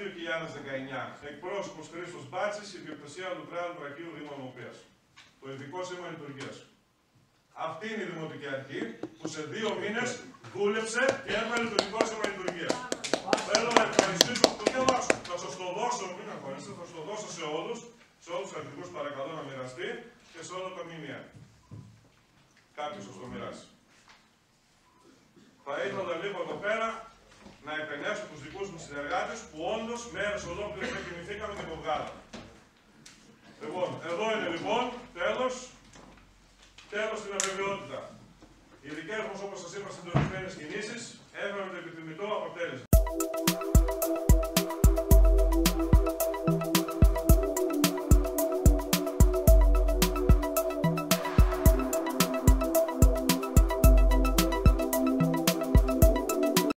Αρχή λειτουργία 2019. Εκπρόσωπος Χρήστος Μπάτσης, ιδιοκτησία Λουτράλου Τραχείου Δήμου Ομοπία. Το ειδικό σήμα λειτουργίας. Αυτή είναι η δημοτική αρχή που σε δύο μήνες δούλεψε και έβαλε το ειδικό σήμα λειτουργίας. Θέλω να ευχαριστήσω, το διαβάσω. Θα σας το δώσω, μην αγχώνεστε, θα σας το δώσω σε όλους, σε όλους τους αρχηγούς παρακαλώ να μοιραστεί και σε όλα τα μήνυα. Κάποιος σας το μοιράσει. Θα ήθελα λίγο εδώ πέρα να επενέσω τους δικούς μου συνεργάτες που όντω μέρε ολόκληρε δεν κοιμηθήκαμε και το βγάλαμε. Λοιπόν, εδώ είναι λοιπόν, τέλος, τέλος στην αβεβαιότητα. Οι δικέ μα, όπως σας είπα, συντονισμένες κινήσεις